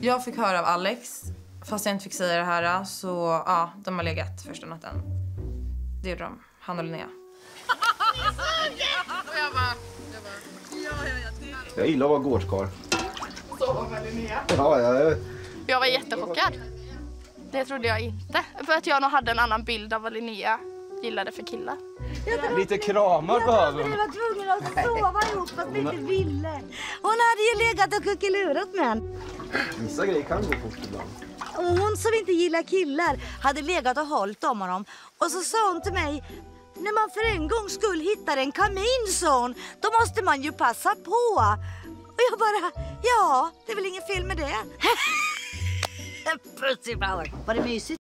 Jag fick höra av Alex, fast jag inte fick säga det här, så ja, de har legat första natten. Det gjorde de, han och Linnea. Jag gillar att vara gårdskarl. Sova med Linnea? Ja, ja, Jag var jättechockad. Det trodde jag inte. För att jag nog hade en annan bild av vad Linnea gillade för killar. Lite kramar behöver Vi hon. var tvungna att sova ihop fast vi inte ville. Hon hade ju legat och kuckelurat med en. Vissa grejer kan gå fort ibland. Och hon som inte gillar killar hade legat och hållit om honom. Och så sa hon till mig, när man för en gångs skull hittar en kamin, sa hon, då måste man ju passa på. Och jag bara, ja, det är väl inget fel med det. Pussy flower. Var det mysigt?